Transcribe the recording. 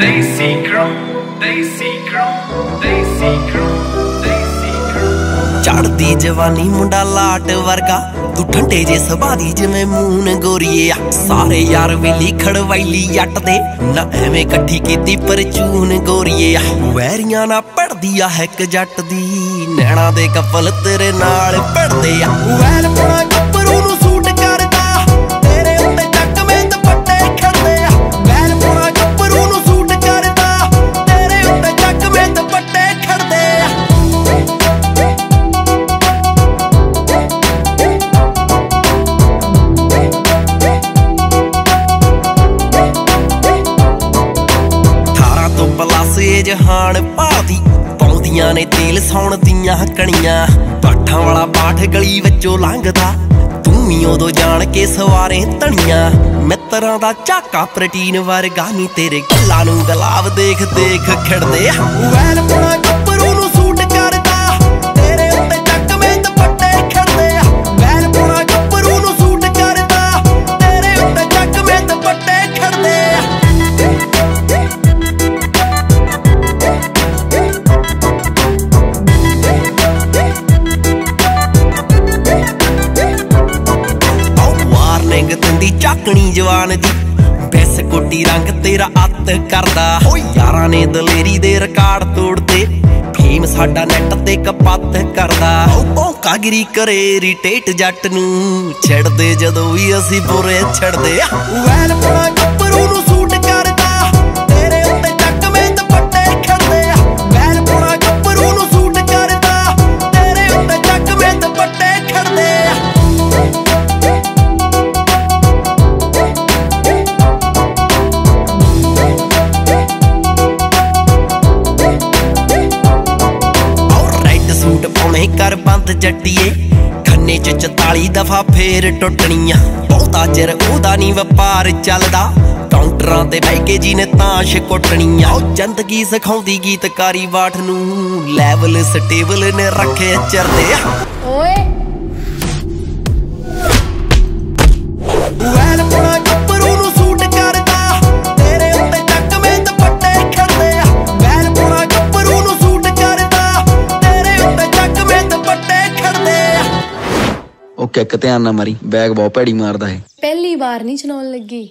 Daisy Daisy Daisy Daisy. ਚੜਦੀ ਜਵਾਨੀ ਮੁੰਡਾ ਲਾਟ ਵਰਗਾ ਤੂੰ ਠੰਡੇ ਜੇ ਸੁਭਾਅ ਜਿਵੇਂ ਮੂਨ ਗੋਰੀਏ ਆ। ਸਾਰੇ ਯਾਰ ਵੇਲੀ ਖੜਵੈਲੀ ਜੱਟ ਦੇ ਨਾ ਐਵੇਂ ਇਕੱਠੀ ਕੀਤੀ ਪਰਚੂਨ ਗੋਰੀਏ ਆ। ਵੈਰੀਆਂ ਨਾ ਪੜਦੀ ਆ ਇੱਕ ਜੱਟ ਦੀ ਨੈਣਾ ਦੇ ਕਪਲ ਤੇਰੇ ਨਾਲ ਪੜਦੇ ਆ। ਵੈਲ ਪਣਾ ਜਹਾਨ ਭਾਦੀ ਪਾਉਂਦੀਆਂ ਨੇ ਤੇਲ ਸੌਣ ਦੀਆਂ ਕਣੀਆਂ। ਪਾਠਾਂ ਵਾਲਾ ਪਾਠ ਗਲੀ ਵਿੱਚੋਂ ਲੰਘਦਾ, ਤੂੰ ਵੀ ਉਦੋਂ ਜਾਣ ਕੇ ਸਵਾਰੇ ਧਣੀਆਂ ਮਿੱਤਰਾਂ ਦਾ ਝਾਕਾ ਪ੍ਰੋਟੀਨ ਵਰਗਾ ਨਹੀਂ ਤੇਰੇ ਗੱਲਾਂ ਨੂੰ ਗਲਾਬ ਦੇਖ ਦੇਖ ਖਿੜਦੇ ਵੈਲ ਪੁਣਾ ਵਾਰਨਿੰਗ ਦਿੰਦੀ ਚਾਕਣੀ ਜਵਾਨ ਦੀ। ਬੈਸ ਕੋਟੀ ਰੰਗ ਤੇਰਾ ਅੱਤ ਕਰਦਾ। ਓ ਯਾਰਾਂ ਨੇ ਦਲੇਰੀ ਦੇ ਰਿਕਾਰਡ ਤੋੜਦੇ। ਫੇਮ ਸਾਡਾ ਨੈਟ ਤੇ ਕਪੱਤ ਕਰਦਾ। ਓ ਭੌਂਕਾਗਿਰੀ ਕਰੇ ਰਿਟੇਟ ਜੱਟ ਨੂੰ। ਛੱਡਦੇ ਜਦੋਂ ਵੀ ਅਸੀਂ ਬੁਰੇ ਛੱਡਦੇ ਵੈਲ ਪਣਾ ਸੂਟ ਕਰ ਬੰਦ ਜੱਟੀਏ। ਖੰਨੇ ਚ 44 ਦਫਾ ਫੇਰ ਟੁੱਟਣੀਆਂ। ਬਹੁਤਾ ਚਿਰ ਉਹਦਾ ਨਹੀਂ ਵਪਾਰ ਚੱਲਦਾ। ਕਾਊਂਟਰਾਂ ਤੇ ਬਹਿ ਕੇ ਜੀ ਨੇ ਤਾਸ਼ ਕੁੱਟਣੀਆਂ। ਉਹ ਜ਼ਿੰਦਗੀ ਸਿਖਾਉਂਦੀ ਗੀਤਕਾਰੀ ਬਾਠ ਨੂੰ। ਲੈਵਲ ਸਟੇਬਲ ਨੇ ਰੱਖੇ ਚਰਦੇ ਓਏ ਉਹ ਕਿੱਕ ਧਿਆਨ ਨਾ ਮਾਰੀ। ਬੈਗ ਬਹੁਤ ਭੈੜੀ ਮਾਰਦਾ ਹੈ ਪਹਿਲੀ ਵਾਰ ਨਹੀਂ ਚਲਾਉਣ ਲੱਗੀ।